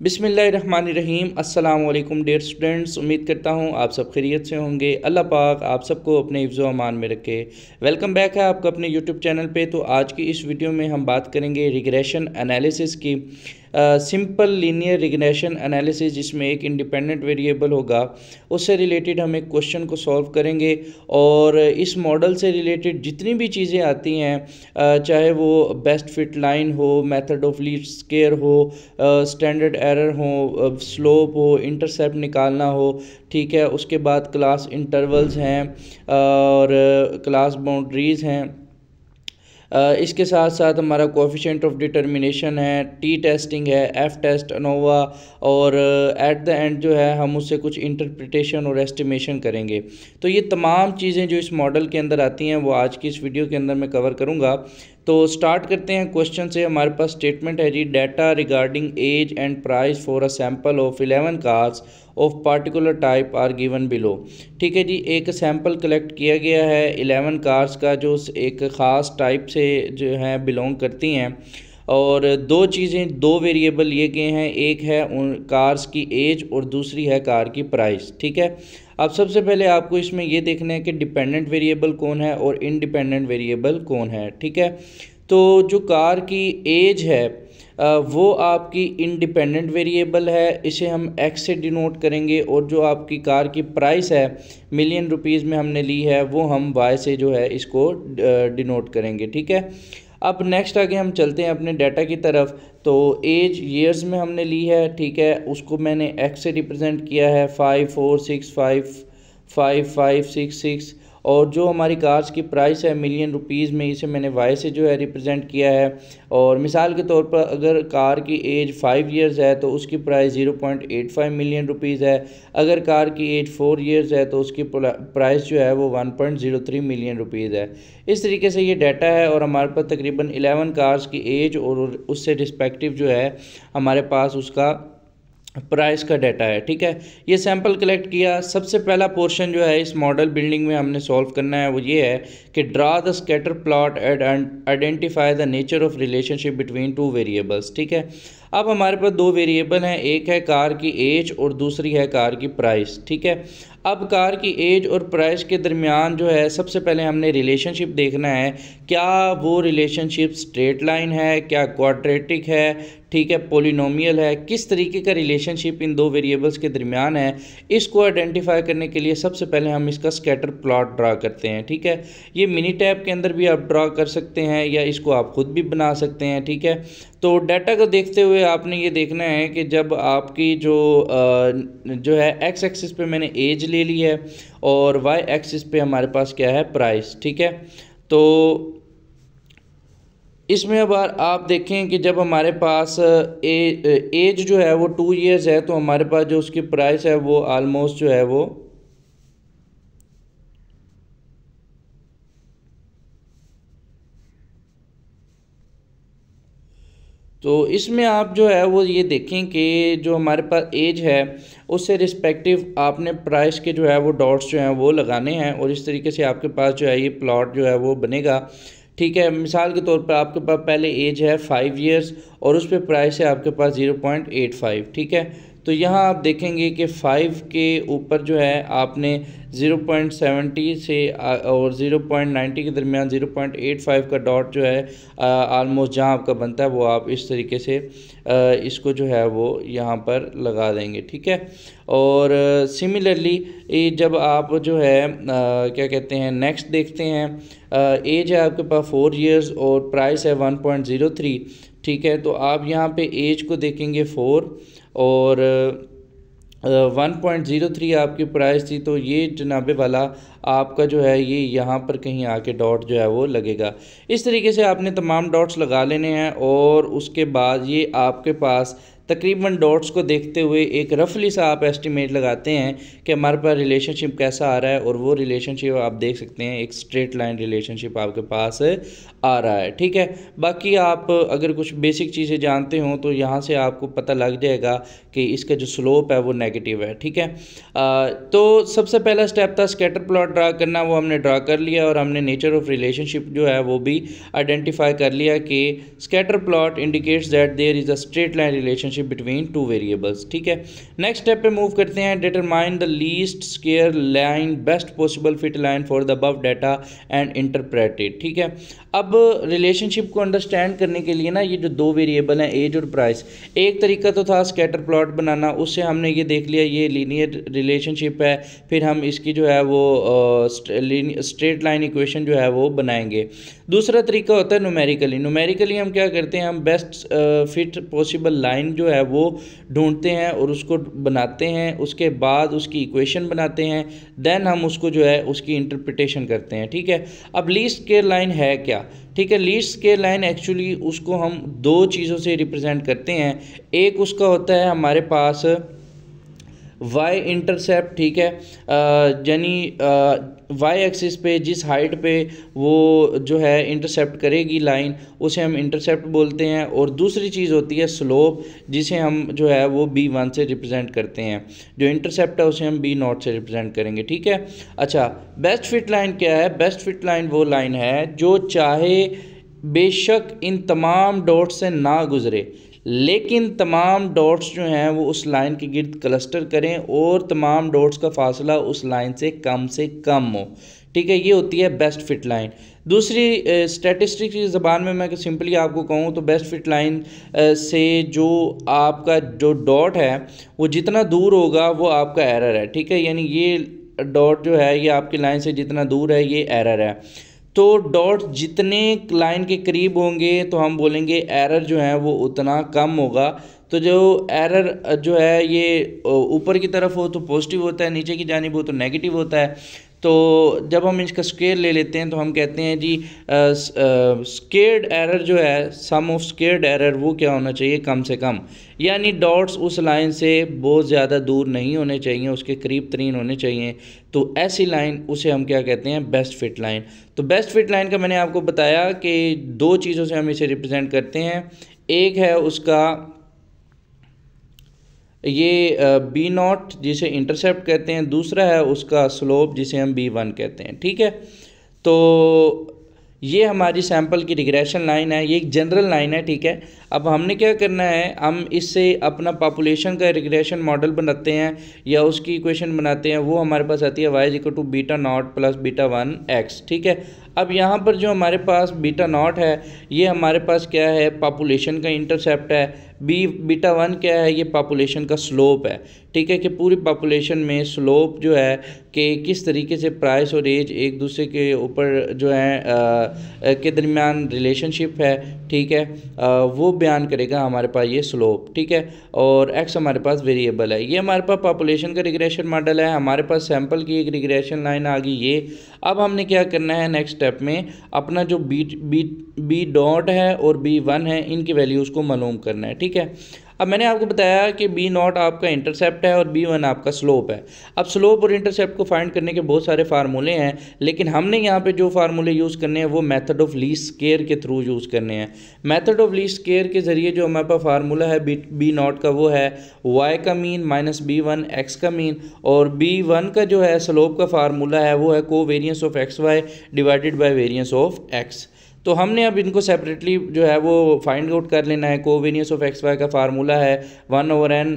बिसमीम अल्लाम dear students, उम्मीद करता हूँ आप सब खैरियत से होंगे। अल्लाह पाक आप सबको अपने हिफ्ज़ अमान में रखे। वेलकम बैक है आपका अपने यूट्यूब चैनल पे। तो आज की इस वीडियो में हम बात करेंगे रिग्रेशन एनालिसिस की। सिंपल लीनियर रिग्नेशन एनालिसिस जिसमें एक इंडिपेंडेंट वेरिएबल होगा, उससे रिलेटेड हम एक क्वेश्चन को सॉल्व करेंगे और इस मॉडल से रिलेटेड जितनी भी चीज़ें आती हैं चाहे वो बेस्ट फिट लाइन हो मेथड ऑफ़ लीस्ट स्केयर हो स्टैंडर्ड एरर हो स्लोप हो इंटरसेप्ट निकालना हो, ठीक है, उसके बाद क्लास इंटरवल्स हैं और क्लास बाउंड्रीज़ हैं। इसके साथ साथ हमारा कोफिशेंट ऑफ़ डिटर्मिनेशन है टी टेस्टिंग है एफ़ टेस्ट अनोवा और एट द एंड जो है, हम उससे कुछ इंटरप्रिटेशन और एस्टिमेशन करेंगे। तो ये तमाम चीज़ें जो इस मॉडल के अंदर आती हैं, वो आज की इस वीडियो के अंदर मैं कवर करूँगा। तो स्टार्ट करते हैं क्वेश्चन से। हमारे पास स्टेटमेंट है जी data regarding age and price for a sample of eleven cars of particular type are given below ठीक है जी, एक सैंपल कलेक्ट किया गया है इलेवन कार्स का, जो एक ख़ास टाइप से जो है बिलोंग करती हैं। और दो चीज़ें, दो वेरिएबल लिए गए हैं, एक है उन कार्स की एज और दूसरी है कार की प्राइस ठीक है? अब सबसे पहले आपको इसमें ये देखना है कि डिपेंडेंट वेरिएबल कौन है और इनडिपेंडेंट वेरिएबल कौन है, ठीक है? तो जो कार की एज है वो आपकी इंडिपेंडेंट वेरिएबल है, इसे हम एक्स से डिनोट करेंगे और जो आपकी कार की प्राइस है मिलियन रुपीज़ में हमने ली है, वो हम वाई से जो है इसको डिनोट करेंगे, ठीक है? अब नेक्स्ट आगे हम चलते हैं अपने डाटा की तरफ़। तो एज ईयर्स में हमने ली है, ठीक है? उसको मैंने एक्स से रिप्रेजेंट किया है five four six five five five six six और जो हमारी कार्स की प्राइस है मिलियन रुपीज़ में इसे मैंने वाई से जो है रिप्रेजेंट किया है। और मिसाल के तौर पर अगर कार की एज फाइव इयर्स है तो उसकी price zero point eight five million rupees है। अगर कार की एज फोर इयर्स है तो उसकी प्राइस जो है वो one point zero three million rupees है। इस तरीके से ये डाटा है और हमारे पास तकरीबन एलेवन कार्स की एज और उससे रिस्पेक्टिव जो है, हमारे पास उसका प्राइस का डाटा है, ठीक है? ये सैंपल कलेक्ट किया। सबसे पहला पोर्शन जो है, इस मॉडल बिल्डिंग में हमने सॉल्व करना है, वो ये है कि draw the scatter plot and identify the nature of relationship between two variables ठीक है? अब हमारे पास दो वेरिएबल हैं, एक है कार की एज और दूसरी है कार की प्राइस ठीक है? अब कार की एज और प्राइस के दरमियान जो है, सबसे पहले हमने रिलेशनशिप देखना है, क्या वो रिलेशनशिप स्ट्रेट लाइन है, क्या क्वाड्रेटिक है ठीक है पोलिनोमियल है, किस तरीके का रिलेशनशिप इन दो वेरिएबल्स के दरमियान है, इसको आइडेंटिफाई करने के लिए सबसे पहले हम इसका स्कैटर प्लॉट ड्रा करते हैं, ठीक है? ये मिनी टैब के अंदर भी आप ड्रा कर सकते हैं या इसको आप खुद भी बना सकते हैं, ठीक है? तो डाटा को देखते हुए आपने ये देखना है कि जब आपकी जो जो है एक्स एक्सिस पे मैंने एज ले ली है और वाई एक्सिस पे हमारे पास क्या है प्राइस ठीक है? तो इसमें अब आप देखें कि जब हमारे पास ए, एज जो है वो टू इयर्स है तो हमारे पास जो उसकी प्राइस है वो आलमोस्ट जो है वो तो इसमें आप जो है वो ये देखें कि जो हमारे पास एज है उससे रिस्पेक्टिव आपने प्राइस के जो है वो डॉट्स जो हैं वो लगाने हैं और इस तरीके से आपके पास जो है ये प्लॉट जो है वो बनेगा। ठीक है, मिसाल के तौर पर आपके पास पहले एज है फाइव ईयर्स और उस पर प्राइस है आपके पास ज़ीरो पॉइंट एट फाइव ठीक है? तो यहाँ आप देखेंगे कि फ़ाइव के ऊपर जो है, आपने ज़ीरो पॉइंट सेवेंटी से और ज़ीरो पॉइंट नाइन्टी के दरमियान ज़ीरो पॉइंट एट फाइव का डॉट जो है आलमोस्ट जहाँ आपका बनता है, वो आप इस तरीके से इसको जो है वो यहाँ पर लगा देंगे, ठीक है? और सिमिलरली जब आप जो है क्या कहते हैं नेक्स्ट देखते हैं एज है आपके पास फोर इयर्स और प्राइस है वन पॉइंट ज़ीरो थ्री ठीक है? तो आप यहाँ पे एज को देखेंगे फ़ोर और वन पॉइंट ज़ीरो थ्री आपकी प्राइस थी तो ये जनाबे वाला आपका जो है, ये यहाँ पर कहीं आके डॉट जो है, वो लगेगा। इस तरीके से आपने तमाम डॉट्स लगा लेने हैं और उसके बाद ये आपके पास तकरीबन डॉट्स को देखते हुए एक रफली सा आप एस्टिमेट लगाते हैं कि हमारे पास रिलेशनशिप कैसा आ रहा है और वो रिलेशनशिप आप देख सकते हैं, एक स्ट्रेट लाइन रिलेशनशिप आपके पास आ रहा है ठीक है? बाकी आप अगर कुछ बेसिक चीज़ें जानते हो तो यहाँ से आपको पता लग जाएगा कि इसका जो स्लोप है वो नेगेटिव है ठीक है? आ, तो सबसे पहला स्टेप था स्कैटर प्लॉट ड्रा करना वो हमने ड्रा कर लिया और हमने नेचर ऑफ़ रिलेशनशिप जो है वो भी आइडेंटिफाई कर लिया कि scatter plot indicates that there is a straight line relationship between two variables ठीक है? नेक्स्ट स्टेप पे मूव करते हैं determine the least square line best possible fit line for the above data and interpreted ठीक है? अब relationship को understand करने के लिए ना ये जो दो वेरिएबल हैं एज और प्राइस एक तरीका तो था स्कैटर प्लॉट बनाना, उससे हमने ये देख लिया, ये लीनियर रिलेशनशिप है, फिर हम इसकी जो है वो स्ट्रेट लाइन इक्वेशन जो है वो बनाएँगे। दूसरा तरीका होता है नुमेरिकली नुमेरिकली हम क्या करते हैं, हम बेस्ट फिट पॉसिबल लाइन जो है वो ढूंढते हैं और उसको बनाते हैं, उसके बाद उसकी इक्वेशन बनाते हैं देन हम उसको जो है उसकी इंटरप्रिटेशन करते हैं, ठीक है? अब लीस्ट केयर लाइन है क्या? ठीक है लीस्ट स्केयर लाइन एक्चुअली उसको हम दो चीज़ों से रिप्रेजेंट करते हैं. एक उसका होता है हमारे पास वाई इंटरसेप्ट ठीक है? यानी वाई एक्सिस पे, जिस हाइट पे वो जो है इंटरसेप्ट करेगी लाइन उसे हम इंटरसेप्ट बोलते हैं और दूसरी चीज़ होती है स्लोप जिसे हम जो है वो बी वन से रिप्रेजेंट करते हैं। जो इंटरसेप्ट है, उसे हम बी नॉट से रिप्रेजेंट करेंगे, ठीक है? अच्छा बेस्ट फिट लाइन क्या है? बेस्ट फिट लाइन वो लाइन है जो चाहे बेशक इन तमाम डॉट से ना गुज़रे। लेकिन तमाम डॉट्स जो हैं वो उस लाइन के गिर्द क्लस्टर करें और तमाम डॉट्स का फासला उस लाइन से कम से कम हो। ठीक है, ये होती है बेस्ट फिट लाइन दूसरी स्टैटिस्टिक्स की ज़बान में मैं सिंपली आपको कहूँ तो बेस्ट फिट लाइन से जो आपका जो डॉट है, वो जितना दूर होगा वो आपका एरर है। ठीक है, यानी ये डॉट जो है, ये आपकी लाइन से जितना दूर है, ये एरर है। तो डॉट जितने लाइन के करीब होंगे तो हम बोलेंगे एरर जो है वो उतना कम होगा। तो जो एरर, जो है ये ऊपर की तरफ़ हो तो पॉजिटिव होता है, नीचे की जानब हो तो नेगेटिव होता है। तो जब हम इसका स्केयर ले लेते हैं तो हम कहते हैं जी स्केर्ड एरर जो है सम ऑफ़ स्केर्ड एरर वो क्या होना चाहिए? कम से कम। यानी डॉट्स उस लाइन से बहुत ज़्यादा दूर नहीं होने चाहिए, उसके करीब तरीन होने चाहिए। तो ऐसी लाइन उसे हम क्या कहते हैं? बेस्ट फिट लाइन तो बेस्ट फिट लाइन का मैंने आपको बताया कि दो चीज़ों से हम इसे रिप्रेजेंट करते हैं। एक है उसका ये बी नॉट जिसे इंटरसेप्ट कहते हैं, दूसरा है उसका स्लोप जिसे हम बी वन कहते हैं, ठीक है? तो ये हमारी सैंपल की रिग्रेशन लाइन है, ये एक जनरल लाइन है, ठीक है? अब हमने क्या करना है हम इससे अपना पॉपुलेशन का रिग्रेशन मॉडल बनाते हैं या उसकी इक्वेशन बनाते हैं वो हमारे पास आती है Y equal to beta naught plus beta one X ठीक है? अब यहाँ पर जो हमारे पास बीटा नॉट है ये हमारे पास क्या है? पॉपुलेशन का इंटरसेप्ट है। बी बीटा वन क्या है? ये पॉपुलेशन का स्लोप है। ठीक है कि पूरी पॉपुलेशन में स्लोप जो है कि किस तरीके से प्राइस और एज एक दूसरे के ऊपर जो है आ, के दरमियान रिलेशनशिप है ठीक है? आ, वो बयान करेगा हमारे पास ये स्लोप ठीक है? और एक्स हमारे पास वेरिएबल है। ये हमारे पास पॉपुलेशन का रिग्रेशन मॉडल है, हमारे पास सैंपल की एक रिग्रेशन लाइन आ गई ये। अब हमने क्या करना है नेक्स्ट स्टेप में? अपना जो बी बी बी डॉट है और बी वन है, इनकी वैल्यूज़ को मालूम करना है, ठीक है? अब मैंने आपको बताया कि बी नॉट आपका इंटरसेप्ट है और बी वन आपका स्लोप है। अब स्लोप और इंटरसेप्ट को फाइंड करने के बहुत सारे फार्मूले हैं, लेकिन हमने यहाँ पे जो फार्मूले यूज़ करने हैं, वो मेथड ऑफ़ लीस्ट स्केयर के थ्रू यूज़ करने हैं। मेथड ऑफ़ लीस्ट स्केयर के ज़रिए जो हमारे पास फार्मूला है बी बी नॉट का, वो है वाई का mean minus B one X का मीन और बी वन का जो है स्लोप का फार्मूला है, वो है covariance of X Y divided by variance of X तो हमने अब इनको सेपरेटली जो है वो फाइंड आउट कर लेना है। कोवेनियस ऑफ़ एक्स वाई का फार्मूला है। One over N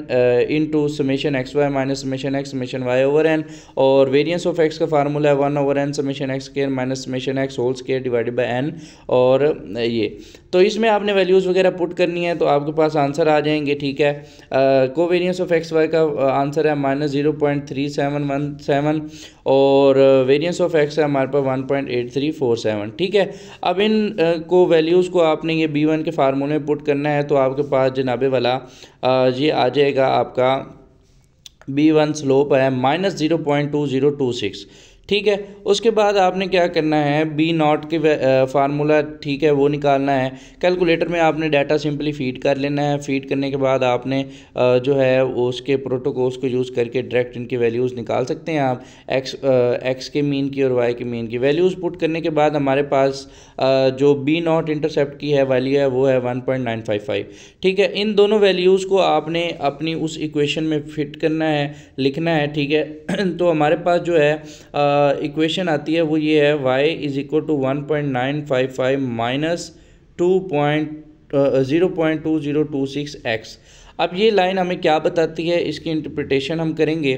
into summation X Y minus summation X summation Y over N और वेरियंस ऑफ़ एक्स का फार्मूला है। One over N summation X square minus summation X whole square divided by N और uh, ये। तो इसमें आपने values वगैरह put करनी है तो आपके पास आंसर आ जाएँगे ठीक है? कोवेरियंस ऑफ़ एक्स वाई का आंसर है minus zero point three seven one seven और वेरियंस ऑफ़ एक्स है हमारे पास one point eight three four seven ठीक है? अब इन को वैल्यूज़ को आपने ये बी वन के फार्मूले में पुट करना है तो आपके पास जनाबे वाला ये आ जाएगा आपका बी वन स्लोप है minus zero point two zero two six ठीक है? उसके बाद आपने क्या करना है? बी नॉट के फार्मूला ठीक है, वो निकालना है। कैलकुलेटर में आपने डाटा सिंपली फ़ीड कर लेना है। फ़ीड करने के बाद आपने जो है उसके प्रोटोकॉल्स को यूज़ करके डायरेक्ट इनकी वैल्यूज़ निकाल सकते हैं आप। एक्स एक्स के मीन की और वाई के मीन की। वैल्यूज़ पुट करने के बाद हमारे पास जो बी नॉट इंटरसेप्ट की है वैल्यू है, वो है one point nine five five ठीक है? इन दोनों वैल्यूज़ को आपने अपनी उस इक्वेशन में फिट करना है, लिखना है, ठीक है? तो हमारे पास जो है इक्वेशन आती है, वो ये है Y is equal to one point nine five five minus two point zero point two zero two six X अब ये लाइन हमें क्या बताती है? इसकी इंटरप्रिटेशन हम करेंगे।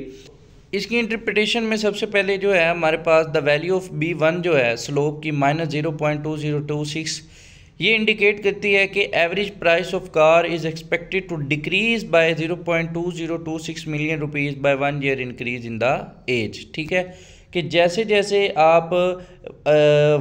इसकी इंटरप्रिटेशन में सबसे पहले जो है, हमारे पास the value of B one जो है स्लोप की minus zero point two zero two six ये इंडिकेट करती है कि average price of car is expected to decrease by zero point two zero two six million rupees by one year increase in the age ठीक है? कि जैसे जैसे आप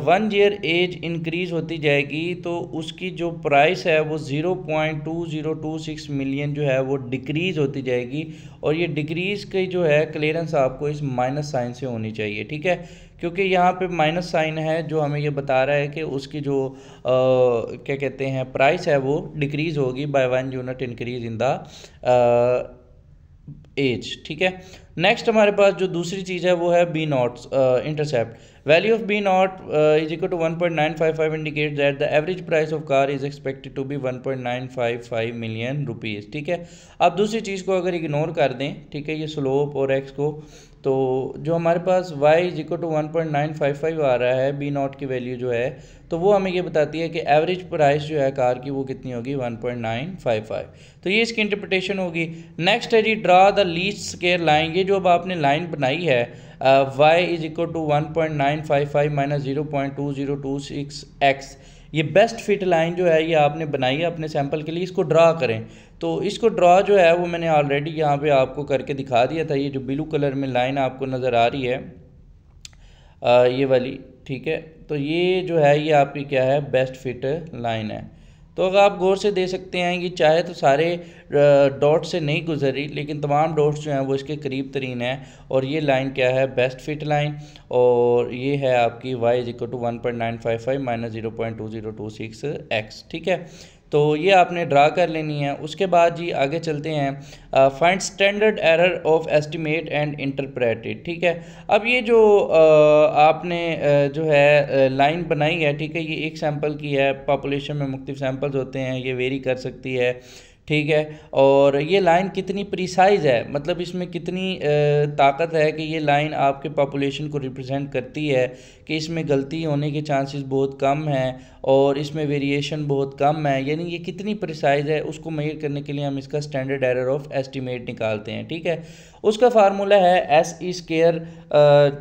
वन ईयर एज इंक्रीज़ होती जाएगी तो उसकी जो प्राइस है वो zero point two zero two six million जो है वो डिक्रीज़ होती जाएगी और ये डिक्रीज़ की जो है क्लियरेंस आपको इस माइनस साइन से होनी चाहिए ठीक है? क्योंकि यहाँ पे माइनस साइन है जो हमें ये बता रहा है कि उसकी जो आ, क्या कहते हैं प्राइस है वो डिक्रीज़ होगी by one unit increase in the age ठीक है? नेक्स्ट हमारे पास जो दूसरी चीज़ है, वो है B naught intercept value of B naught is equal to one point nine five five indicate that the average price of car is expected to be one point nine five five million rupees ठीक है? अब दूसरी चीज़ को अगर ignore कर दें, ठीक है, ये स्लोप और एक्स को तो जो हमारे पास y is equal to one point nine five five आ रहा है बी नॉट की वैल्यू जो है तो वो हमें ये बताती है कि एवरेज प्राइस जो है कार की वो कितनी होगी? One point nine five five तो ये इसकी इंटरप्रटेशन होगी। नेक्स्ट है जी draw the least square line ये जो अब आपने लाइन बनाई है Y is equal to one point nine five five minus zero point two zero two six X ये बेस्ट फिट लाइन जो है, ये आपने बनाई है अपने सैंपल के लिए, इसको ड्रा करें। तो इसको ड्रा जो है वो मैंने ऑलरेडी यहाँ पे आपको करके दिखा दिया था। ये जो ब्लू कलर में लाइन आपको नज़र आ रही है आ, ये वाली ठीक है? तो ये जो है ये आपकी क्या है? बेस्ट फिट लाइन है। तो अगर आप गौर से दे सकते हैं कि चाहे तो सारे डॉट से नहीं गुजरी लेकिन तमाम डॉट्स जो हैं वो इसके करीब तरीन है। और ये लाइन क्या है? बेस्ट फिट लाइन और ये है आपकी Y is equal to one point nine five five minus zero point two zero two six X ठीक है? तो ये आपने ड्रा कर लेनी है। उसके बाद जी आगे चलते हैं। Find standard error of estimate and interpreted ठीक है? अब ये जो uh, आपने uh, जो है लाइन uh, बनाई है ठीक है? ये एक सैंपल की है। पॉपुलेशन में मुख्तु सैम्पल्स होते हैं ये वेरी कर सकती है। ठीक है? और ये लाइन कितनी प्रिसाइज़ है? मतलब इसमें कितनी ताकत है कि ये लाइन आपके पॉपुलेशन को रिप्रेजेंट करती है कि इसमें गलती होने के चांसेस बहुत कम हैं और इसमें वेरिएशन बहुत कम है। यानी ये कितनी प्रिसाइज़ है, उसको मेयर करने के लिए हम इसका स्टैंडर्ड एरर ऑफ़ एस्टिमेट निकालते हैं, ठीक है? उसका फार्मूला है एस ई स्केयर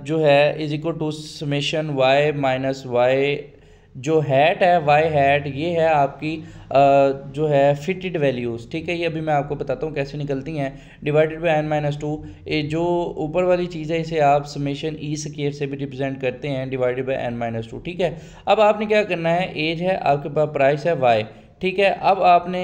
जो है is equal to summation Y minus Y जो हैट है वाई हैट ये है आपकी जो है फिटेड वैल्यूज़ ठीक है? ये अभी मैं आपको बताता हूँ कैसे निकलती हैं। Divided by N minus two ये जो ऊपर वाली चीज़ है इसे आप समेशन ई स्केयर से भी रिप्रेजेंट करते हैं divided by N minus two ठीक है? अब आपने क्या करना है? एज है, आपके पास प्राइस है वाई ठीक है, अब आपने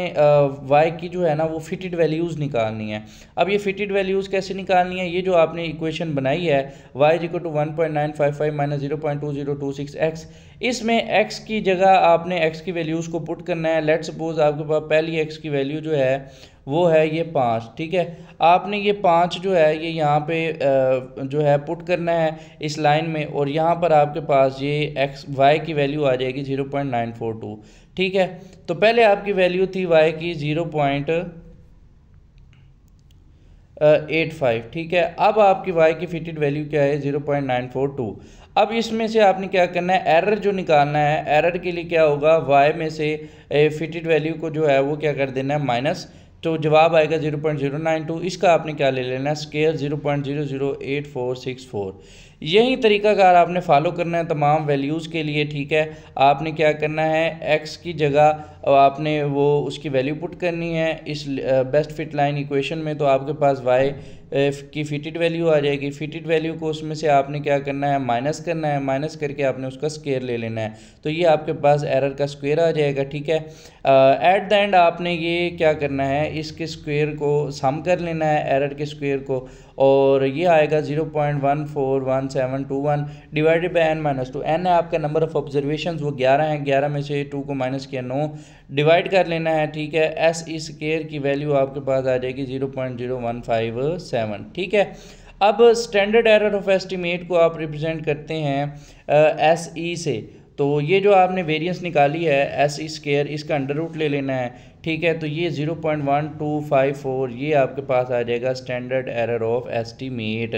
वाई की जो है ना, वो फिटेड वैल्यूज़ निकालनी है। अब ये फिटेड वैल्यूज़ कैसे निकालनी है? ये जो आपने इक्वेशन बनाई है Y equal to one point nine five five minus zero point two zero two six X इसमें एक्स की जगह आपने एक्स की वैल्यूज़ को पुट करना है। लेट सपोज़ आपके पास पहली एक्स की वैल्यू जो है, वो है ये पाँच, ठीक है? आपने ये पाँच जो है, ये यहाँ पे जो है पुट करना है इस लाइन में और यहाँ पर आपके पास ये एक्स वाई की वैल्यू आ जाएगी zero point nine four two ठीक है? तो पहले आपकी वैल्यू थी वाई की ज़ीरो पॉइंट एट फाइव ठीक है? अब आपकी वाई की फिटेड वैल्यू क्या है? Zero point nine four two अब इसमें से आपने क्या करना है? एरर जो निकालना है एरर के लिए क्या होगा? वाई में से फिटेड वैल्यू को जो है वो क्या कर देना है? माइनस तो जवाब आएगा zero point zero nine two इसका आपने क्या ले लेना है? Square zero point zero zero eight four six four यही तरीकाकार आपने फॉलो करना है तमाम वैल्यूज़ के लिए, ठीक है? आपने क्या करना है? एक्स की जगह आपने वो उसकी वैल्यू पुट करनी है। इस बेस्ट फिट लाइन इक्वेशन में तो आपके पास वाई की फिटेड वैल्यू आ जाएगी। फिटेड वैल्यू को उसमें से आपने क्या करना है? माइनस करना है। माइनस करके आपने उसका स्क्वेयर ले लेना है। तो ये आपके पास एरर का स्क्वेयर आ जाएगा, ठीक है? एट द एंड आपने ये क्या करना है? इसके स्क्वेयर को सम कर लेना है एरर के स्क्वेयर को। और ये आएगा zero point one four one seven two one divided by N minus two N है आपका नंबर ऑफ़ ऑब्जर्वेशन वो ग्यारह हैं। ग्यारह में से टू को माइनस किया नौ। डिवाइड कर लेना है, ठीक है? एस ई स्केयर की वैल्यू आपके पास आ जाएगी zero point zero one five seven ठीक है? अब स्टैंडर्ड एरर ऑफ़ एस्टिमेट को आप रिप्रेजेंट करते हैं एस ई e से। तो ये जो आपने वेरिएंस निकाली है एस ई स्केयर इसका अंडर रूट ले लेना है। ठीक है तो ये zero point one two five four ये आपके पास आ जाएगा स्टैंडर्ड एरर ऑफ़ एस्टीमेट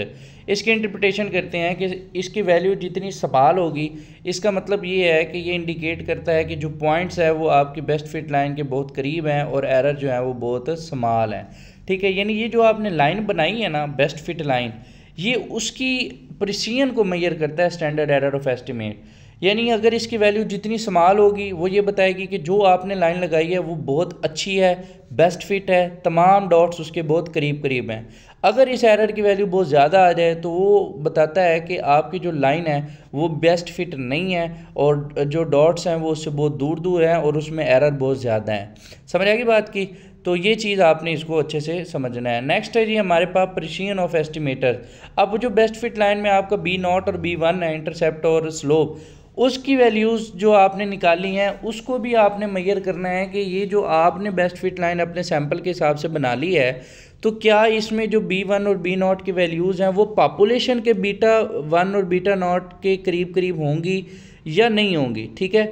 इसकी इंटरप्रिटेशन करते हैं कि इसकी वैल्यू जितनी सवाल होगी, इसका मतलब ये है कि ये इंडिकेट करता है कि जो पॉइंट्स है, वो आपकी बेस्ट फिट लाइन के बहुत करीब हैं और एरर जो है, वो बहुत स्मॉल हैं। ठीक है, यानी ये जो आपने लाइन बनाई है ना बेस्ट फिट लाइन ये उसकी प्रिसियन को मैयर करता है स्टैंडर्ड एरर ऑफ़ एस्टिमेट यानी अगर इसकी वैल्यू जितनी समाल होगी, वो ये बताएगी कि जो आपने लाइन लगाई है, वो बहुत अच्छी है बेस्ट फिट है, तमाम डॉट्स उसके बहुत करीब करीब हैं। अगर इस एरर की वैल्यू बहुत ज़्यादा आ जाए तो वो बताता है कि आपकी जो लाइन है, वो बेस्ट फिट नहीं है और जो डॉट्स हैं, वो उससे बहुत दूर दूर हैं और उसमें एरर बहुत ज़्यादा हैं। समझ आएगी बात की? तो ये चीज़ आपने इसको अच्छे से समझना है। नेक्स्ट है जी हमारे पास प्रिशियन ऑफ़ एस्टिमेटर अब जो बेस्ट फिट लाइन में आपका बी नॉट और बी वन है इंटरसेप्ट और स्लोप उसकी वैल्यूज़ जो आपने निकाली हैं, उसको भी आपने मैयर करना है कि ये जो आपने बेस्ट फिट लाइन अपने सैंपल के हिसाब से बना ली है तो क्या इसमें जो बी वन और बी नॉट की वैल्यूज़ हैं, वो पॉपुलेशन के बीटा वन और बीटा नॉट के करीब करीब होंगी या नहीं होंगी? ठीक है?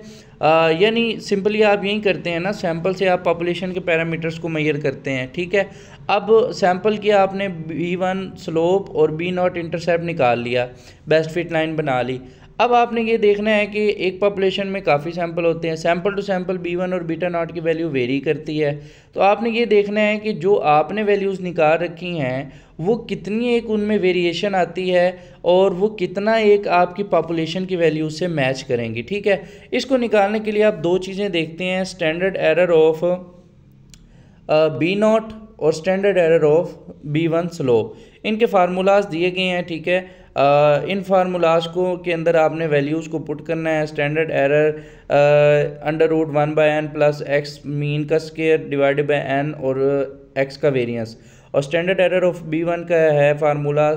यानी सिंपली आप यही करते हैं ना सैंपल से आप पॉपुलेशन के पैरामीटर्स को मैयर करते हैं, ठीक है? अब सैंपल किया आपने बी वन स्लोप और बी नॉट इंटरसेप्ट निकाल लिया बेस्ट फिट लाइन बना ली अब आपने ये देखना है कि एक पॉपुलेशन में काफ़ी सैंपल होते हैं। Sample to sample B one और बीटा नॉट की वैल्यू वेरी करती है। तो आपने ये देखना है कि जो आपने वैल्यूज़ निकाल रखी हैं, वो कितनी एक उनमें वेरिएशन आती है और वो कितना एक आपकी पॉपुलेशन की वैल्यू से मैच करेंगी, ठीक है? इसको निकालने के लिए आप दो चीज़ें देखते हैं। Standard error of B naught और standard error of B one slope इनके फार्मूलाज दिए गए हैं, ठीक है? इन फार्मूलाज को, के अंदर आपने वैल्यूज़ को पुट करना है standard error under root one by N plus X mean का स्केयर डिवाइडेड बाई एन और एक्स का वेरिएंस और standard error of B one का है formula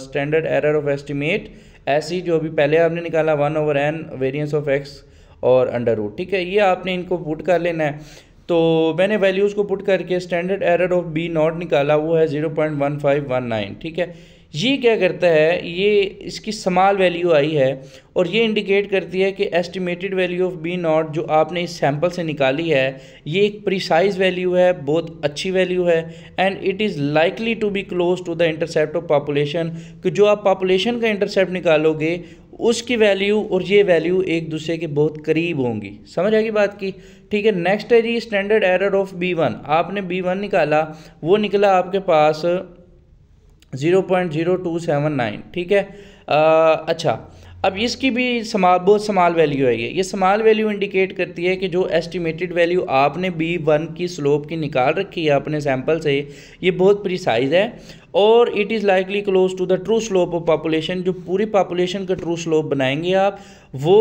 standard error of estimate ऐसी जो अभी पहले आपने निकाला one over N variance of X और अंडर रूट ठीक है, ये आपने इनको पुट कर लेना है. तो मैंने वैल्यूज़ को पुट करके standard error of B naught निकाला, वो है zero point one five one nine ठीक है ये क्या करता है, ये इसकी समाल वैल्यू आई है और ये इंडिकेट करती है कि estimated value of B naught जो आपने इस सैंपल से निकाली है, ये एक प्रिसाइज वैल्यू है, बहुत अच्छी वैल्यू है and it is likely to be close to the intercept of population कि जो आप पॉपुलेशन का इंटरसेप्ट निकालोगे, उसकी वैल्यू और ये वैल्यू एक दूसरे के बहुत करीब होंगी। समझ आएगी बात की? ठीक है नेक्स्ट है जी standard error of B one आपने बी वन निकाला, वो निकला आपके पास zero point zero two seven nine ठीक है? आ, अच्छा अब इसकी भी समाल बहुत समाल वैल्यू है ये। ये समाल वैल्यू इंडिकेट करती है कि जो एस्टिमेटेड वैल्यू आपने बी वन की स्लोप की निकाल रखी है अपने सैंपल से ये बहुत प्रिसाइज है। और it is likely close to the true slope of population जो पूरी पॉपुलेशन का ट्रू स्लोप बनाएँगे आप वो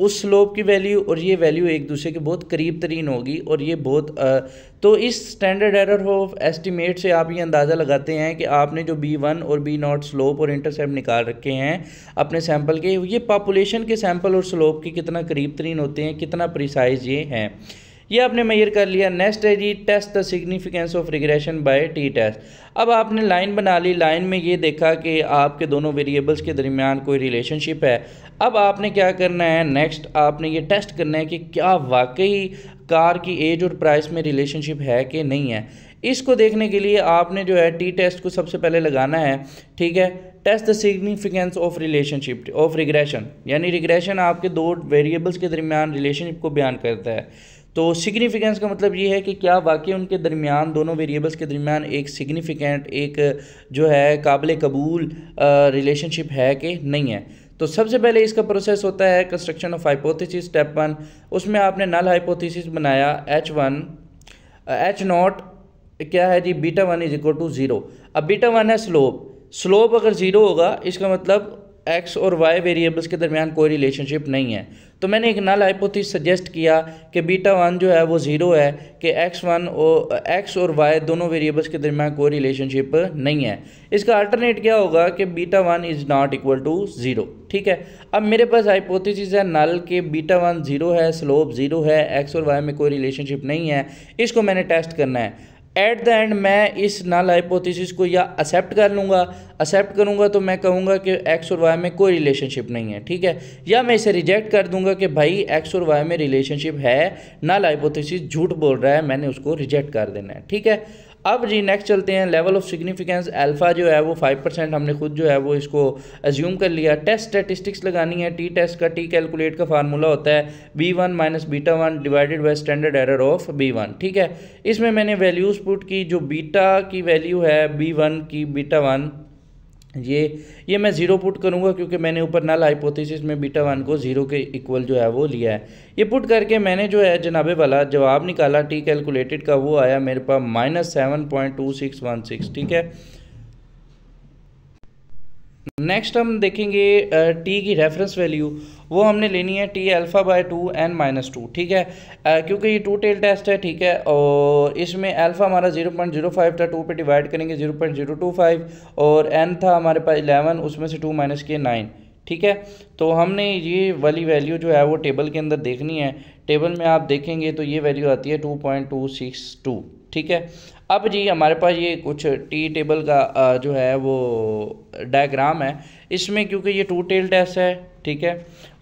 उस स्लोप की वैल्यू और ये वैल्यू एक दूसरे के बहुत करीब तरीन होगी और ये बहुत आ, तो इस स्टैंडर्ड एरर ऑफ़ एस्टिमेट से आप ये अंदाज़ा लगाते हैं कि आपने जो बी वन और बी नॉट स्लोप और इंटरसेप्ट निकाल रखे हैं अपने सैंपल के ये पॉपुलेशन के सैंपल और स्लोप के कितना करीब तरीन होते हैं कितना प्रिसाइज ये हैं। ये आपने मैयर कर लिया। नेक्स्ट है जी test the significance of regression by T test अब आपने लाइन बना ली। लाइन में ये देखा कि आपके दोनों वेरिएबल्स के दरमियान कोई रिलेशनशिप है। अब आपने क्या करना है? नेक्स्ट आपने ये टेस्ट करना है कि क्या वाकई कार की एज और प्राइस में रिलेशनशिप है कि नहीं है। इसको देखने के लिए आपने जो है टी टेस्ट को सबसे पहले लगाना है। ठीक है? Test the significance of relationship of regression यानी रिग्रेशन आपके दो वेरिएबल्स के दरमियान रिलेशनशिप को बयान करता है। तो सिग्निफिकेंस का मतलब ये है कि क्या वाकई उनके दरमियान, दोनों वेरिएबल्स के दरमियान एक सिग्निफिकेंट एक, जो है काबिल कबूल रिलेशनशिप है कि नहीं है? तो सबसे पहले इसका प्रोसेस होता है construction of hypothesis step one उसमें आपने नल हाइपोथेसिस बनाया एच वन एच नॉट क्या है जी? Beta one is equal to zero अब बीटा वन है स्लोप स्लोप अगर ज़ीरो होगा, इसका मतलब एक्स और वाई वेरिएबल्स के दरमियान कोई रिलेशनशिप नहीं है। तो मैंने एक नल हाइपोथेसिस सजेस्ट किया कि बीटा वन जो है वो ज़ीरो है, कि एक्स वन और एक्स और वाई दोनों वेरिएबल्स के दरमियान कोई रिलेशनशिप नहीं है। इसका अल्टरनेट क्या होगा कि beta one is not equal to zero ठीक है? अब मेरे पास हाइपोथेसिस है नल के बीटा वन ज़ीरो है स्लोप ज़ीरो है एक्स और वाई में कोई रिलेशनशिप नहीं है। इसको मैंने टेस्ट करना है। एट द एंड मैं इस नल हाइपोथेसिस को या एक्सेप्ट कर लूँगा। एक्सेप्ट करूँगा तो मैं कहूँगा कि एक्स और वाई में कोई रिलेशनशिप नहीं है, ठीक है? या मैं इसे रिजेक्ट कर दूँगा कि भाई एक्स और वाई में रिलेशनशिप है नल हाइपोथेसिस झूठ बोल रहा है, मैंने उसको रिजेक्ट कर देना है, ठीक है? अब जी नेक्स्ट चलते हैं. लेवल ऑफ़ सिग्निफिकेंस अल्फ़ा जो है वो फाइव परसेंट हमने खुद जो है वो इसको एज्यूम कर लिया. टेस्ट स्टेटिस्टिक्स लगानी है. टी टेस्ट का टी कैलकुलेट का फार्मूला होता है B one minus beta one divided by standard error of B one ठीक है? इसमें मैंने वैल्यूज़ पुट की जो बीटा की वैल्यू है बी वन की बीटा वन ये ये मैं ज़ीरो पुट करूँगा क्योंकि मैंने ऊपर नल हाइपोथेसिस में बीटा वन को ज़ीरो के इक्वल जो है वो लिया है। ये पुट करके मैंने जो है जनाबे वाला जवाब निकाला टी कैलकुलेटेड का वो आया मेरे पास minus seven point two six one six ठीक है? नेक्स्ट हम देखेंगे टी की रेफरेंस वैल्यू वो हमने लेनी है T alpha by two N minus two ठीक है? क्योंकि ये टू टेल टेस्ट है, ठीक है? और इसमें अल्फ़ा हमारा ज़ीरो पॉइंट ज़ीरो फाइव था टू पे डिवाइड करेंगे zero point zero two five और एन था हमारे पास इलेवन उसमें से टू माइनस किए नाइन ठीक है? तो हमने ये वाली वैल्यू जो है, वो टेबल के अंदर देखनी है। टेबल में आप देखेंगे तो ये वैल्यू आती है two point two six two ठीक है? अब जी, हमारे पास ये कुछ टी टेबल का जो है वो डायग्राम है। इसमें क्योंकि ये टू टेल टेस्ट है, ठीक है?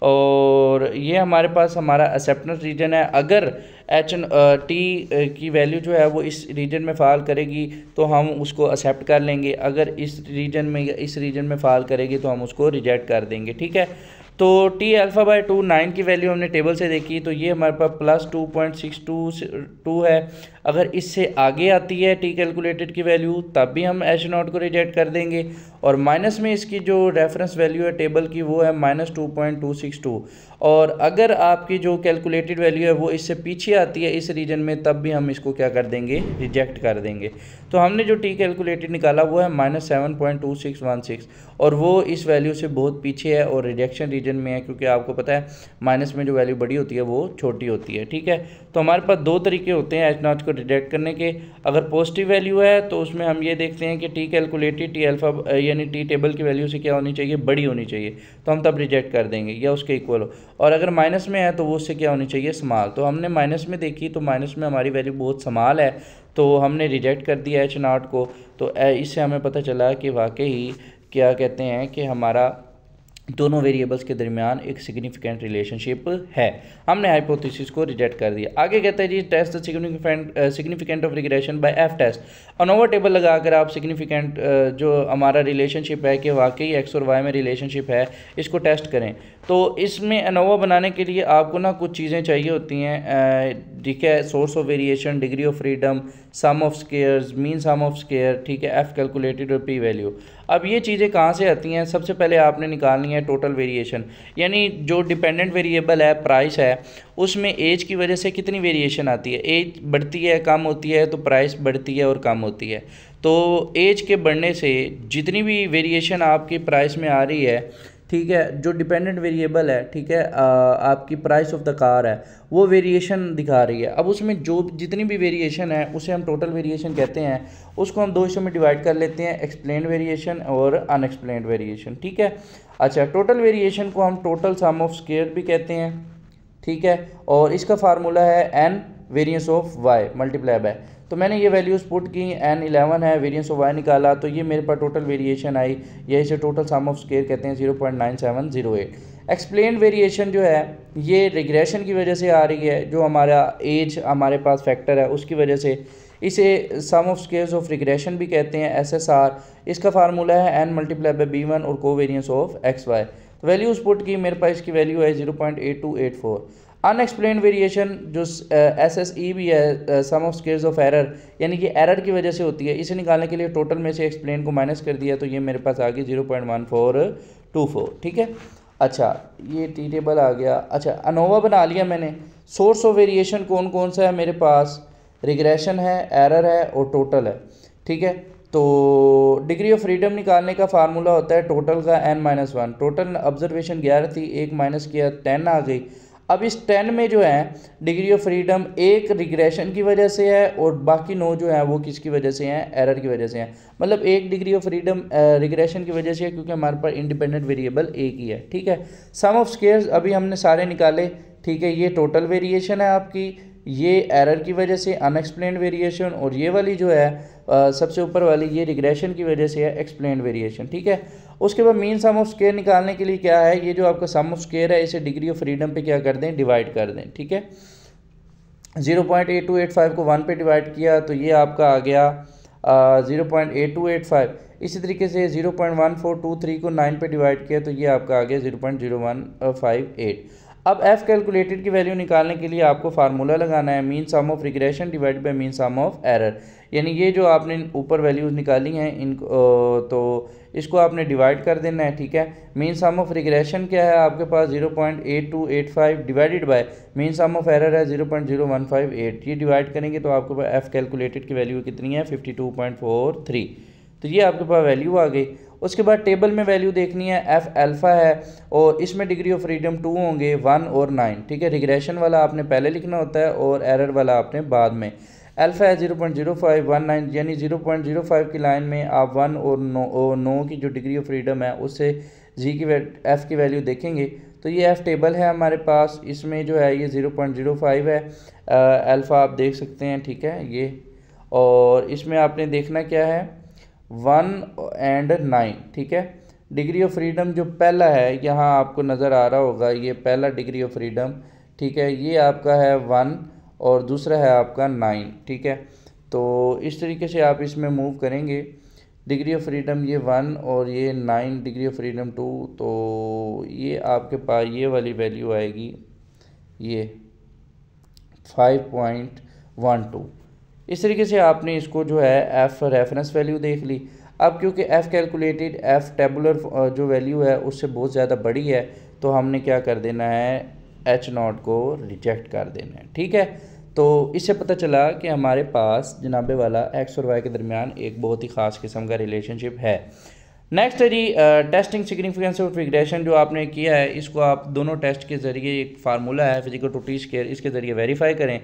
और ये हमारे पास हमारा एक्सेप्टेंस रीजन है। अगर एच टी की वैल्यू जो है वो इस रीजन में फ़ाल करेगी तो हम उसको एक्सेप्ट कर लेंगे। अगर इस रीजन में इस रीजन में फ़ाल करेगी तो हम उसको रिजेक्ट कर देंगे, ठीक है? तो T alpha by two nine की वैल्यू हमने टेबल से देखी तो ये हमारे पास plus two point six two two है। अगर इससे आगे आती है टी कैलकुलेटेड की वैल्यू तब भी हम एच नॉट को रिजेक्ट कर देंगे। और माइनस में इसकी जो रेफरेंस वैल्यू है टेबल की, वो है minus two point two six two और अगर आपकी जो कैलकुलेटेड वैल्यू है, वो इससे पीछे आती है इस रीजन में, तब भी हम इसको क्या कर देंगे? रिजेक्ट कर देंगे। तो हमने जो टी कैलकुलेटेड निकाला, वो है minus seven point two six one six और वो इस वैल्यू से बहुत पीछे है और रिजेक्शन रीजन में है, क्योंकि आपको पता है माइनस में जो वैल्यू बड़ी होती है, वो छोटी होती है। ठीक है? तो हमारे पास दो तरीके होते हैं एच नॉच को रिजेक्ट करने के अगर पॉजिटिव वैल्यू है तो उसमें हम ये देखते हैं कि टी कैलकुलेटेड टी अल्फ़ा यानी टी टेबल की वैल्यू से क्या होनी चाहिए? बड़ी होनी चाहिए। तो हम तब रिजेक्ट कर देंगे, या उसके इक्वल हो। और अगर माइनस में है तो वो उससे क्या होनी चाहिए? स्मॉल तो हमने माइनस में देखी तो माइनस में हमारी वैल्यू बहुत स्मॉल है। तो हमने रिजेक्ट कर दिया एच नॉट को। तो इससे हमें पता चला कि वाकई क्या कहते हैं कि हमारा दोनों वेरिएबल्स के दरमियान एक सिग्निफिकेंट रिलेशनशिप है। हमने हाइपोथेसिस को रिजेक्ट कर दिया। आगे कहते हैं जी test significant significant of regression by F test ANOVA table लगाकर आप सिग्निफिकेंट uh, जो हमारा रिलेशनशिप है कि वाकई एक्स और वाई में रिलेशनशिप है इसको टेस्ट करें। तो इसमें अनोवा बनाने के लिए आपको ना कुछ चीज़ें चाहिए होती हैं। ठीक है source of variation degree of freedom sum of squares mean sum of square ठीक है एफ़ कैलकुलेटेड और पी वैल्यू अब ये चीज़ें कहाँ से आती हैं? सबसे पहले आपने निकालनी है टोटल वेरिएशन यानी जो डिपेंडेंट वेरिएबल है प्राइस है, उसमें एज की वजह से कितनी वेरिएशन आती है? एज बढ़ती है, कम होती है तो प्राइस बढ़ती है और कम होती है. तो एज के बढ़ने से जितनी भी वेरिएशन आपकी प्राइस में आ रही है ठीक है जो डिपेंडेंट वेरिएबल है ठीक है आ, आपकी प्राइस ऑफ़ द कार है वो वेरिएशन दिखा रही है। अब उसमें जो जितनी भी वेरिएशन है उसे हम टोटल वेरिएशन कहते हैं उसको हम दो हिस्सों में डिवाइड कर लेते हैं एक्सप्लेन वेरिएशन और अनएक्सप्लेन वेरिएशन ठीक है? अच्छा टोटल वेरिएशन को हम टोटल सम ऑफ़ स्केयर भी कहते हैं ठीक है? और इसका फार्मूला है N variance of Y multiply by तो मैंने ये वैल्यूज़ पुट की एन इलेवन है वेरियंस ऑफ़ वाई निकाला तो ये मेरे पास टोटल वेरिएशन आई। ये इसे टोटल सम ऑफ़ स्केयर कहते हैं zero point nine seven zero eight explain variation जो है, ये रिग्रेशन की वजह से आ रही है, जो हमारा एज हमारे पास फैक्टर है, उसकी वजह से। इसे sum of squares of regression भी कहते हैं एस एस आर इसका फार्मूला है N multiply by B one और को variance of X Y values put की, मेरे पास इसकी वैल्यू है zero point eight two eight four unexplain variation जो एस एस ई भी है sum of squares of error यानी कि एरर की वजह से होती है, इसे निकालने के लिए टोटल में से एक्सप्लेन को माइनस कर दिया तो ये मेरे पास आ गई zero point one four two four ठीक है? अच्छा ये टी टेबल आ गया। अच्छा अनोवा बना लिया मैंने। सोर्स ऑफ़ वेरिएशन कौन कौन सा है मेरे पास? रिग्रेशन है एरर है और टोटल है, ठीक है? तो डिग्री ऑफ़ फ्रीडम निकालने का फार्मूला होता है टोटल का N minus one total observation ग्यारह थी, एक माइनस किया टेन आ गई। अब इस टेन में जो है डिग्री ऑफ़ फ्रीडम एक रिग्रेशन की वजह से है और बाकी नौ जो है वो किसकी वजह से हैं? एरर की वजह से हैं। मतलब एक डिग्री ऑफ़ फ्रीडम रिग्रेशन की वजह से है क्योंकि हमारे पास इंडिपेंडेंट वेरिएबल एक ही है ठीक है? सम ऑफ़ स्केयर्स अभी हमने सारे निकाले ठीक है? ये टोटल वेरिएशन है आपकी ये एरर की वजह से अनएक्सप्लेन वेरिएशन और ये वाली जो है आ, सबसे ऊपर वाली ये रिग्रेशन की वजह से है एक्सप्लेन वेरिएशन ठीक है? उसके बाद मीन सम ऑफ़ स्केयर निकालने के लिए क्या है? ये जो आपका सम ऑफ़ स्केयर है, इसे डिग्री ऑफ़ फ्रीडम पे क्या कर दें? डिवाइड कर दें, ठीक है? Zero point eight two eight five को वन पे डिवाइड किया तो ये आपका आ गया zero point eight two eight five इसी तरीके से zero point one four two three को नाइन पे डिवाइड किया तो ये आपका आ गया zero point zero one five eight अब एफ़ कैलकुलेटेड की वैल्यू निकालने के लिए आपको फार्मूला लगाना है mean sum of regression divide by mean sum of error यानी ये जो आपने ऊपर वैल्यूज़ निकाली हैं, इन तो इसको आपने डिवाइड कर देना है, ठीक है? मीन सम ऑफ़ रिग्रेशन क्या है आपके पास? Zero point eight two eight five divided by mean sum of error है zero point zero one five eight ये डिवाइड करेंगे तो आपके पास एफ़ कैलकुलेटेड की वैल्यू कितनी है? Fifty two point four three तो ये आपके पास वैल्यू आ गई। उसके बाद टेबल में वैल्यू देखनी है एफ़ एल्फ़ा है, और इसमें डिग्री ऑफ़ फ्रीडम टू होंगे वन और नाइन ठीक है? रिग्रेशन वाला आपने पहले लिखना होता है और एरर वाला आपने बाद में। अल्फ़ा है zero point zero five one nine यानी ज़ीरो पॉइंट ज़ीरो फाइव की लाइन में आप वन और नो और नो की जो डिग्री ऑफ़ फ्रीडम है, उससे जी की एफ़ की वैल्यू देखेंगे। तो ये एफ़ टेबल है हमारे पास, इसमें जो है ये ज़ीरो पॉइंट ज़ीरो फाइव है। अल्फ़ा आप देख सकते हैं, ठीक है? ये, और इसमें आपने देखना क्या है? वन एंड नाइन, ठीक है? डिग्री ऑफ़ फ्रीडम जो पहला है, यहाँ आपको नज़र आ रहा होगा, ये पहला डिग्री ऑफ़ फ्रीडम ठीक है? ये आपका है वन और दूसरा है आपका नाइन, ठीक है? तो इस तरीके से आप इसमें मूव करेंगे। डिग्री ऑफ़ फ्रीडम ये वन और ये nine degree of freedom two तो ये आपके पास ये वाली वैल्यू आएगी, ये फाइव पॉइंट वन टू इस तरीके से आपने इसको जो है एफ़ रेफरेंस वैल्यू देख ली। अब क्योंकि एफ़ कैलकुलेटेड एफ़ टेबुलर जो वैल्यू है, उससे बहुत ज़्यादा बड़ी है तो हमने क्या कर देना है? एच नॉट को रिजेक्ट कर देना है, ठीक है? तो इससे पता चला कि हमारे पास जनाबे वाला एक्स और वाई के दरमियान एक बहुत ही ख़ास किस्म का रिलेशनशिप है। नेक्स्ट है जी टेस्टिंग सिग्निफिकेंस ऑफ़ रिग्रेशन जो आपने किया है, इसको आप दोनों टेस्ट के ज़रिए एक फार्मूला है फ़िज़िकल टू टी स्केयर इसके ज़रिए वेरीफाई करें।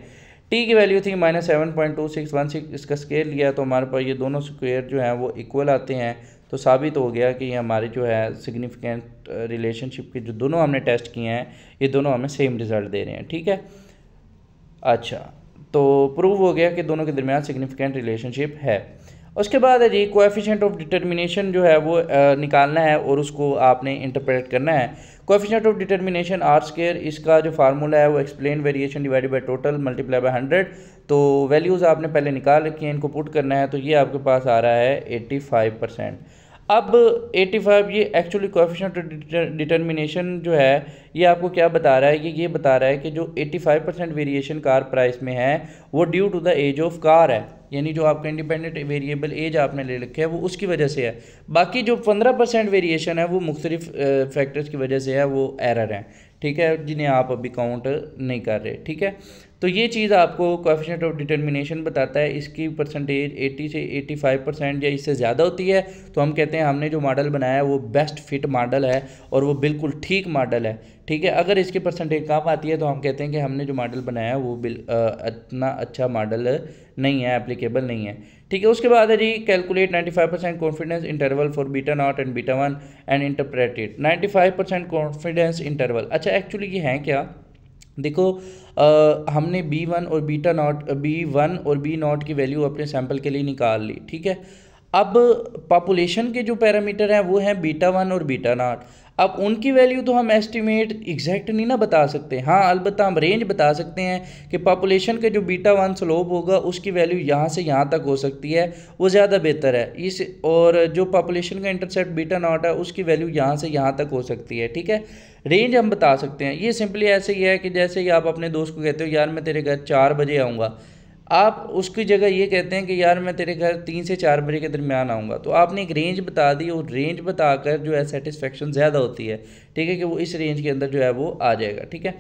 टी की वैल्यू थी minus seven point two six one six इसका स्केयर लिया तो हमारे पास ये दोनों स्क्वेयर जो हैं वो इक्वल आते हैं। तो साबित हो गया कि हमारे जो है सिग्निफिकेंट रिलेशनशिप के जो दोनों हमने टेस्ट किए हैं, ये दोनों हमें सेम रिज़ल्ट दे रहे हैं, ठीक है? अच्छा तो प्रूव हो गया कि दोनों के दरमियान सिग्निफिकेंट रिलेशनशिप है। उसके बाद है जी कोएफिशिएंट ऑफ़ डिटर्मिनेशन जो है वो निकालना है और उसको आपने इंटरप्रेट करना है। Coefficient of determination R square इसका जो फार्मूला है वो explain variation divided by total multiply by hundred तो वैल्यूज़ आपने पहले निकाल रखी हैं, इनको पुट करना है तो ये आपके पास आ रहा है एट्टी फाइव परसेंट अब 85 ये एक्चुअली कोएफिशिएंट डिटर्मिनेशन जो है, ये आपको क्या बता रहा है? कि ये बता रहा है कि जो 85 परसेंट वेरिएशन कार प्राइस में है, वो due to the age of car है। यानी जो आपका इंडिपेंडेंट वेरिएबल एज आपने ले रखे है, वो उसकी वजह से है। बाकी जो 15 परसेंट वेरिएशन है, वो मुख्तलिफ़ फैक्टर्स की वजह से है, वो एरर हैं। ठीक है, जिन्हें आप अभी काउंट नहीं कर रहे, ठीक है? तो ये चीज़ आपको कोएफिशिएंट ऑफ़ डिटर्मिनेशन बताता है। इसकी परसेंटेज 80 से 85 परसेंट या इससे ज़्यादा होती है। तो हम कहते हैं, हमने जो मॉडल बनाया है, वो बेस्ट फिट मॉडल है और वो बिल्कुल ठीक मॉडल है। ठीक है? अगर इसकी परसेंटेज कम आती है तो हम कहते हैं कि हमने जो मॉडल बनाया है, वो बिल इतना अच्छा मॉडल नहीं है एप्लीकेबल नहीं है। ठीक है? उसके बाद है जी calculate 95 percent confidence interval for beta naught and beta one and interpreted 95 percent confidence interval अच्छा एक्चुअली ये हैं क्या? देखो आ, हमने बी वन और बीटा नॉट बी वन और बी नॉट की वैल्यू अपने सैंपल के लिए निकाल ली ठीक है? अब पॉपुलेशन के जो पैरामीटर हैं वो हैं बीटा वन और बीटा नॉट अब उनकी वैल्यू तो हम एस्टिमेट एग्जैक्ट नहीं ना बता सकते। हाँ अलबत्त हम रेंज बता सकते हैं कि पॉपुलेशन का जो बीटा वन स्लोप होगा, उसकी वैल्यू यहाँ से यहाँ तक हो सकती है, वो ज़्यादा बेहतर है। इस, और जो पॉपुलेशन का इंटरसेप्ट बीटा नॉट है, उसकी वैल्यू यहाँ से यहाँ तक हो सकती है, ठीक है? रेंज हम बता सकते हैं। ये सिंपली ऐसे ही है कि जैसे ही आप अपने दोस्त को कहते हो, यार, मैं तेरे घर चार बजे आऊँगा। आप उसकी जगह ये कहते हैं कि यार मैं तेरे घर तीन से चार बजे के दरमियान आऊँगा। तो आपने एक रेंज बता दी, और रेंज बताकर जो है सेटिस्फेक्शन ज़्यादा होती है, ठीक है कि वो इस रेंज के अंदर जो है वो आ जाएगा, ठीक है?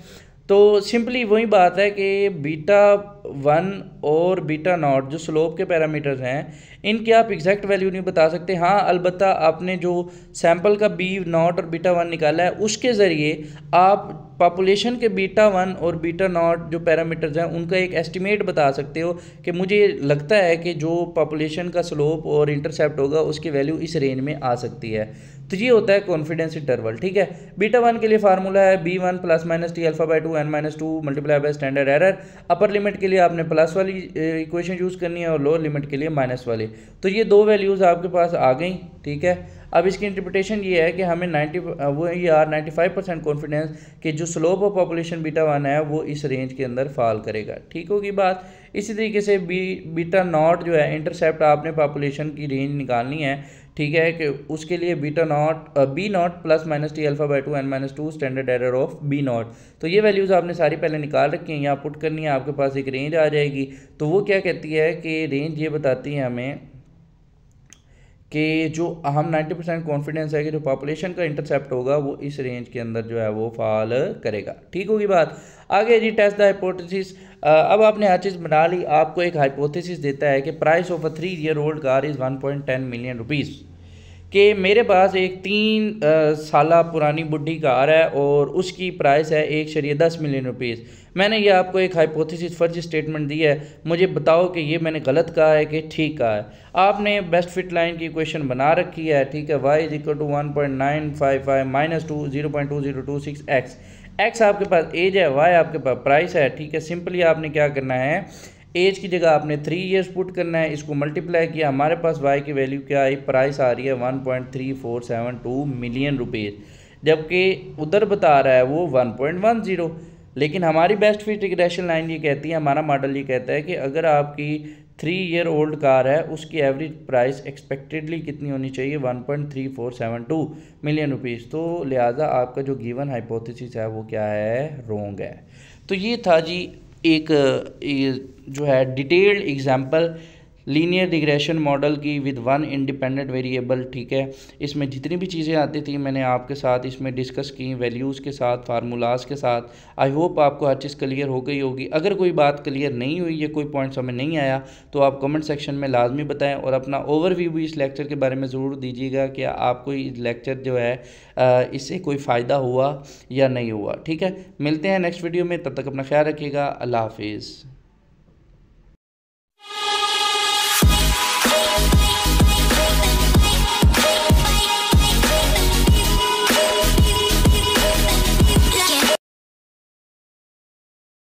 तो सिंपली वही बात है कि बीटा वन और बीटा नॉट, जो स्लोप के पैरामीटर्स हैं, इनके आप एग्जैक्ट वैल्यू नहीं बता सकते। हाँ अलबत् आपने जो सैंपल का बी नॉट और बीटा वन निकाला है, उसके ज़रिए आप पॉपुलेशन के बीटा वन और बीटा नॉट जो पैरामीटर्स हैं, उनका एक एस्टिमेट बता सकते हो कि मुझे लगता है कि जो पॉपुलेशन का स्लोप और इंटरसेप्ट होगा, उसकी वैल्यू इस रेंज में आ सकती है। तो ये होता है कॉन्फिडेंस इंटरवल ठीक है? बीटा वन के लिए फार्मूला है B one plus minus T alpha by two N minus two multiply by standard error upper limit के लिए आपने प्लस वाली इक्वेशन यूज़ करनी है और लोअर लिमिट के लिए माइनस वाली। तो ये दो वैल्यूज़ आपके पास आ गई, ठीक है? अब इसकी इंटरप्रिटेशन ये है कि हमें 90 वो ये आर 95 परसेंट कॉन्फिडेंस कि जो slope of population beta one है, वो इस रेंज के अंदर फॉल करेगा। ठीक होगी बात? इसी तरीके से बी बीटा नॉट जो है इंटरसेप्ट आपने पॉपुलेशन की रेंज निकालनी है। ठीक है कि उसके लिए beta naught B naught plus minus T alpha by two N minus two standard error of B naught तो ये वैल्यूज़ आपने सारी पहले निकाल रखी हैं, यहाँ पुट करनी है, आपके पास एक रेंज आ जाएगी। तो वो क्या कहती है कि रेंज ये बताती है हमें कि जो हम 90 परसेंट कॉन्फिडेंस है कि जो पॉपुलेशन का इंटरसेप्ट होगा, वो इस रेंज के अंदर जो है वो फॉल करेगा। ठीक होगी बात? आगे जी टेस्ट द हाइपोथेसिस अब आपने हर चीज़ बना ली। आपको एक हाइपोथेसिस देता है कि price of a three year old car is 1.10 million rupees कि मेरे पास एक तीन साल पुरानी बुढ़ी कार है और उसकी प्राइस है एक शरीय दस मिलियन रुपीज़ मैंने ये आपको एक हाइपोथेसिस फ़र्ज़ स्टेटमेंट दी है। मुझे बताओ कि ये मैंने गलत कहा है कि ठीक कहा है। आपने बेस्ट फिट लाइन की इक्वेशन बना रखी है, ठीक है? Y is equal to one point nine five five minus two zero point two zero two six X X आपके पास एज है वाई आपके पास प्राइस है, ठीक है? सिंपली आपने क्या करना है एज की जगह आपने थ्री ईयर्स पुट करना है, इसको मल्टीप्लाई किया, हमारे पास वाई की वैल्यू क्या आई प्राइस आ रही है one point three four seven two million rupees जबकि उधर बता रहा है वो वन पॉइंट वन ज़ीरो लेकिन हमारी बेस्ट फिट रिग्रेशन लाइन ये कहती है, हमारा मॉडल ये कहता है कि अगर आपकी थ्री ईयर ओल्ड कार है, उसकी एवरेज प्राइस एक्सपेक्टेडली कितनी होनी चाहिए? One point three four seven two million rupees तो लिहाजा आपका जो गिवन हाइपोथेसिस है, वो क्या है? रोंग है. तो ये था जी एक जो है detailed example linear regression model की विद वन इंडिपेंडेंट वेरिएबल ठीक है? इसमें जितनी भी चीज़ें आती थी, मैंने आपके साथ इसमें डिस्कस की वैल्यूज़ के साथ फार्मूलाज के साथ। आई होप आपको हर चीज़ क्लियर हो गई होगी। अगर कोई बात क्लियर नहीं हुई, या कोई पॉइंट हमें नहीं आया तो आप कमेंट सेक्शन में लाजमी बताएँ और अपना ओवरव्यू भी इस लेक्चर के बारे में ज़रूर दीजिएगा कि आपको इस लेक्चर जो है इससे कोई फ़ायदा हुआ या नहीं हुआ, ठीक है? मिलते हैं नेक्स्ट वीडियो में, तब तक अपना ख्याल रखिएगा। अल्लाह हाफिज़।